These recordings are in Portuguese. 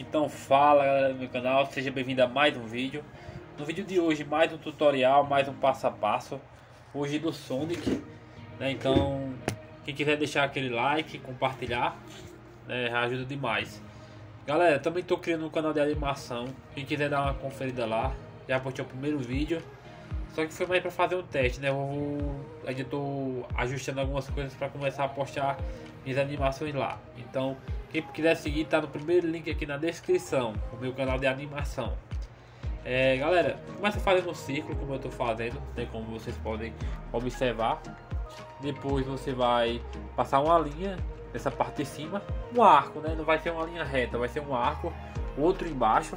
Então fala galera do meu canal, seja bem-vindo a mais um vídeo No vídeo de hoje mais um tutorial, mais um passo a passo Hoje do Sonic né? Então quem quiser deixar aquele like, compartilhar né? ajuda demais Galera, também estou criando um canal de animação Quem quiser dar uma conferida lá Já postei o primeiro vídeo Só que foi mais para fazer um teste né? Eu vou, ainda estou ajustando algumas coisas para começar a postar minhas animações lá Então quem quiser seguir, tá no primeiro link aqui na descrição, o meu canal de animação. É, galera, começa fazendo um círculo, como eu estou fazendo, né, como vocês podem observar. Depois você vai passar uma linha nessa parte de cima, um arco, né? Não vai ser uma linha reta, vai ser um arco, outro embaixo.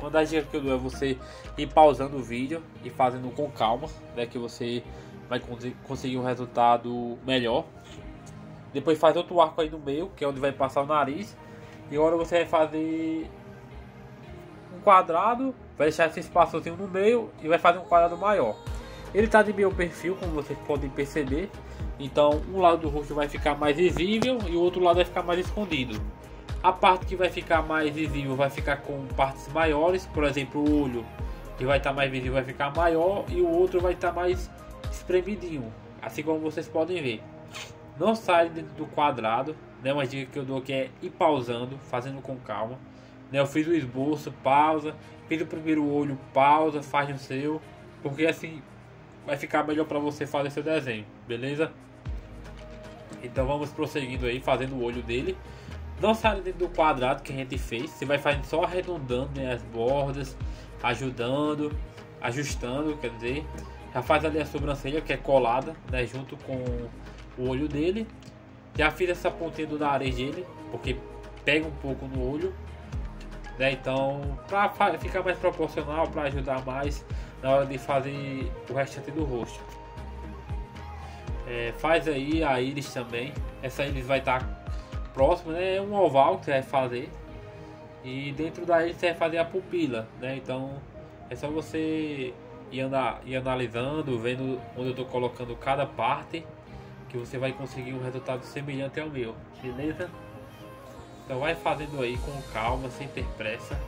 Quando a dica que eu dou é você ir pausando o vídeo e fazendo com calma, né? Que você vai conseguir um resultado melhor. Depois faz outro arco aí no meio, que é onde vai passar o nariz. E agora você vai fazer um quadrado, vai deixar esse espaçozinho no meio e vai fazer um quadrado maior. Ele está de meu perfil, como vocês podem perceber. Então, um lado do rosto vai ficar mais visível e o outro lado vai ficar mais escondido. A parte que vai ficar mais visível vai ficar com partes maiores, por exemplo, o olho que vai estar tá mais visível vai ficar maior e o outro vai estar tá mais espremidinho, assim como vocês podem ver. Não sai dentro do quadrado, né? Uma dica que eu dou que é ir pausando, fazendo com calma. Né? Eu fiz o esboço, pausa, fiz o primeiro olho, pausa, faz o seu, porque assim vai ficar melhor para você fazer seu desenho, beleza? Então vamos prosseguindo aí, fazendo o olho dele. Não sai dentro do quadrado que a gente fez, você vai fazendo só arredondando né, as bordas, ajudando, ajustando, quer dizer. Já faz ali a sobrancelha que é colada, né, junto com o olho dele. Já fiz essa pontinha do nariz dele, porque pega um pouco no olho. Né? Então, para ficar mais proporcional, para ajudar mais na hora de fazer o restante do rosto. É, faz aí a íris também. Essa íris vai estar tá próxima, né? É um oval que você vai fazer. E dentro da íris você vai fazer a pupila, né? Então é só você ir, andar, ir analisando, vendo onde eu estou colocando cada parte que você vai conseguir um resultado semelhante ao meu, beleza? Então vai fazendo aí com calma, sem ter pressa.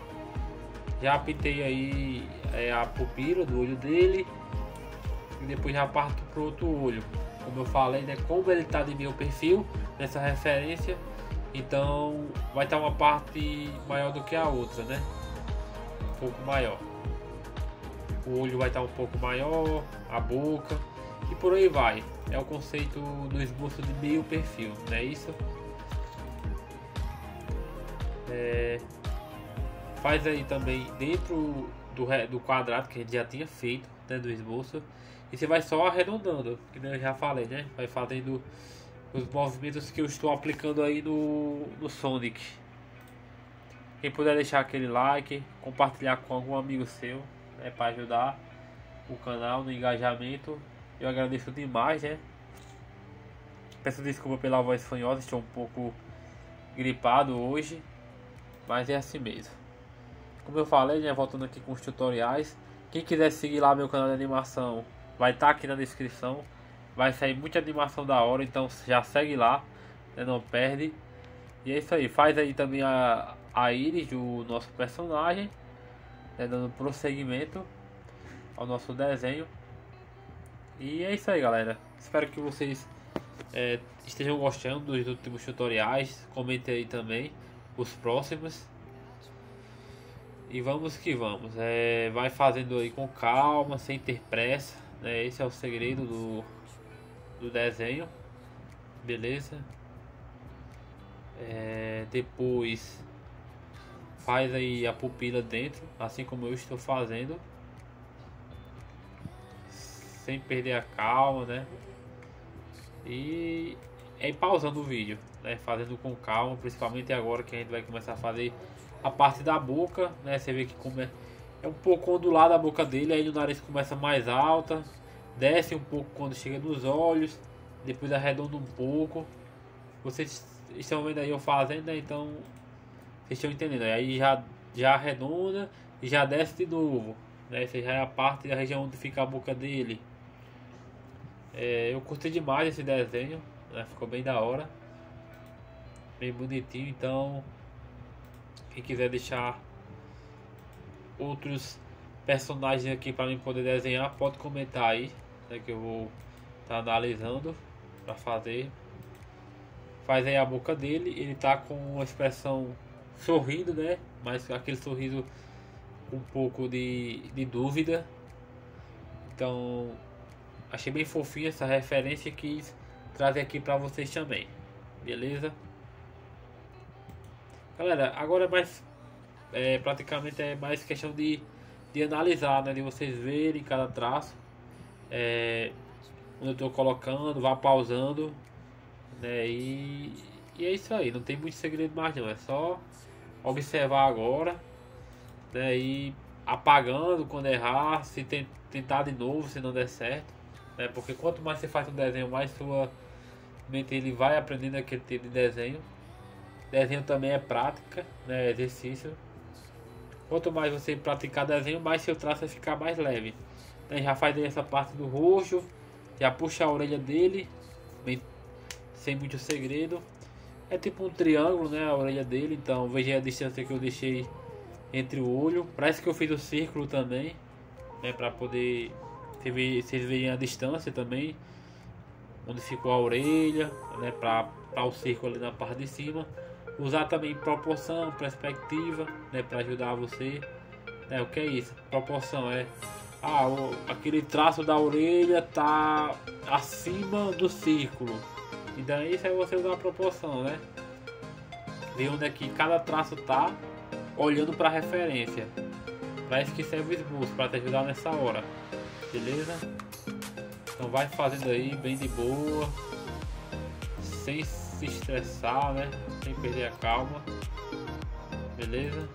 Já pintei aí é, a pupila do olho dele e depois já parto pro outro olho. Como eu falei, né? Como ele tá de meu perfil nessa referência, então vai estar uma parte maior do que a outra, né? Um pouco maior. O olho vai estar um pouco maior, a boca e por aí vai. É o conceito do esboço de meio perfil, não é isso? É, faz aí também dentro do, do quadrado que a gente já tinha feito né, do esboço e você vai só arredondando, que eu já falei, né? Vai fazendo os movimentos que eu estou aplicando aí no, no Sonic. Quem puder deixar aquele like, compartilhar com algum amigo seu, né, para ajudar o canal no engajamento eu agradeço demais, né? Peço desculpa pela voz fanhosa, estou um pouco gripado hoje, mas é assim mesmo. Como eu falei, né, voltando aqui com os tutoriais, quem quiser seguir lá meu canal de animação, vai estar tá aqui na descrição. Vai sair muita animação da hora, então já segue lá, né, não perde. E é isso aí, faz aí também a, a do nosso personagem, né, dando prosseguimento ao nosso desenho. E é isso aí, galera. Espero que vocês é, estejam gostando dos últimos tutoriais. Comente aí também os próximos. E vamos que vamos. É, vai fazendo aí com calma, sem ter pressa. Né? Esse é o segredo do, do desenho. Beleza? É, depois faz aí a pupila dentro, assim como eu estou fazendo sem perder a calma, né? E é pausando o vídeo, né? Fazendo com calma, principalmente agora que a gente vai começar a fazer a parte da boca, né? Você vê que come... é um pouco ondulada a boca dele, aí o nariz começa mais alta, desce um pouco quando chega nos olhos, depois arredonda um pouco. Vocês estão vendo aí eu fazendo, né? Então vocês estão entendendo. Aí já já arredonda e já desce de novo, né? Essa já é a parte da região onde fica a boca dele. É, eu curti demais esse desenho, né? ficou bem da hora, bem bonitinho, então Quem quiser deixar outros personagens aqui para mim poder desenhar, pode comentar aí, né, que eu vou estar tá analisando para fazer. Faz aí a boca dele, ele tá com uma expressão sorrindo, né? Mas aquele sorriso um pouco de, de dúvida. Então, achei bem fofinho essa referência e quis trazer aqui para vocês também. Beleza? Galera, agora é mais é, praticamente é mais questão de, de analisar, né? De vocês verem cada traço. É, onde eu estou colocando, vá pausando. Né? E, e é isso aí, não tem muito segredo mais não. É só observar agora. Né? E apagando quando errar, se tem, tentar de novo se não der certo. Né? Porque quanto mais você faz um desenho, mais sua mente ele vai aprendendo aquele tipo de desenho. Desenho também é prática, né? exercício. Quanto mais você praticar desenho, mais seu traço vai ficar mais leve. Então, já faz essa parte do roxo, já puxa a orelha dele, bem, sem muito segredo. É tipo um triângulo, né? A orelha dele. Então veja a distância que eu deixei entre o olho. Parece que eu fiz o círculo também, né? Para poder vocês verem a distância também, onde ficou a orelha, né? Para o círculo ali na parte de cima usar também proporção, perspectiva, né, para ajudar você. Né, o que é isso? Proporção é ah, o, aquele traço da orelha tá acima do círculo. Então isso é você usar a proporção, né? Ver onde é que cada traço tá olhando para referência. Para isso que serve o esboço, para te ajudar nessa hora. Beleza? Então vai fazendo aí bem de boa. Sem se estressar, né? Sem perder a calma. Beleza?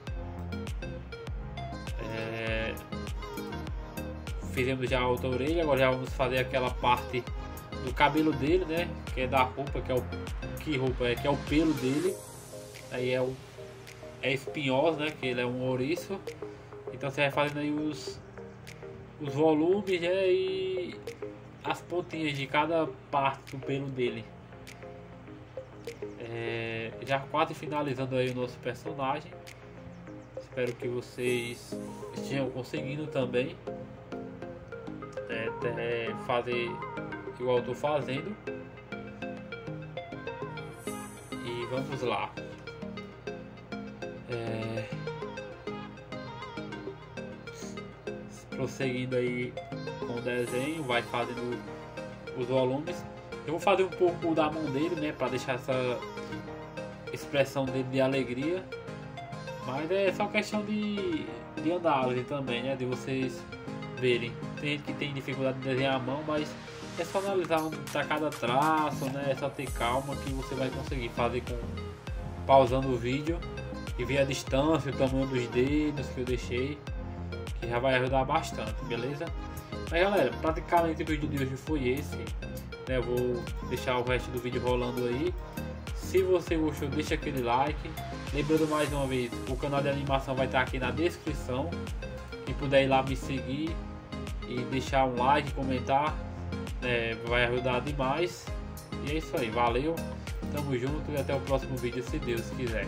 É... Fizemos já a outra orelha, agora já vamos fazer aquela parte do cabelo dele, né? Que é da roupa, que é o que roupa é, que é o pelo dele. Aí é o é espinhoso, né? Que ele é um ouriço. Então você vai fazendo aí os os volumes né? e as pontinhas de cada parte do pelo dele. É, já quase finalizando aí o nosso personagem. Espero que vocês estejam conseguindo também é, é, fazer igual eu estou fazendo. E vamos lá. É, prosseguindo aí com o desenho, vai fazendo os volumes. Eu vou fazer um pouco da mão dele, né, para deixar essa expressão dele de alegria. Mas é só questão de, de análise também, né, de vocês verem. Tem gente que tem dificuldade de desenhar a mão, mas é só analisar um para cada traço, né, é só ter calma que você vai conseguir fazer com pausando o vídeo e ver a distância, o tamanho dos dedos que eu deixei, que já vai ajudar bastante, beleza? Mas galera, praticamente o vídeo de hoje foi esse né? Eu vou deixar o resto do vídeo rolando aí. Se você gostou, deixa aquele like. Lembrando mais uma vez, o canal de animação vai estar aqui na descrição. Quem puder ir lá me seguir e deixar um like, comentar, né, vai ajudar demais. E é isso aí, valeu, tamo junto e até o próximo vídeo se Deus quiser.